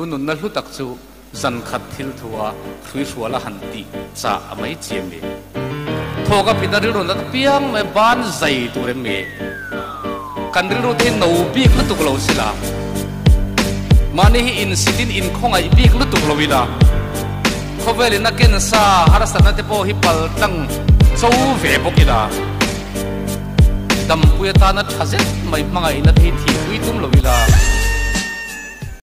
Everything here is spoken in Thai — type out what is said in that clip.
สูนุนนั่นลุตักจูจันขัดทิลทัวคลุยชัวละหันติจะไม่เจียมเมทกับพินาริรุนักเปียงไม่บ้านใจตัวเรมีมกันริรุเทนเอาบีกลุตุกเรวสิลามันนี่อินสิตินอินคงไอบีกลุตุกเราวิลาเขาเวลินักเกนซาฮารัสันัตโปฮิปัลตังสู้เวบกิดาดัมปุยตานัดฮัเซไม่มาไงนัทที่ที่คุยตุ้มเราวิลา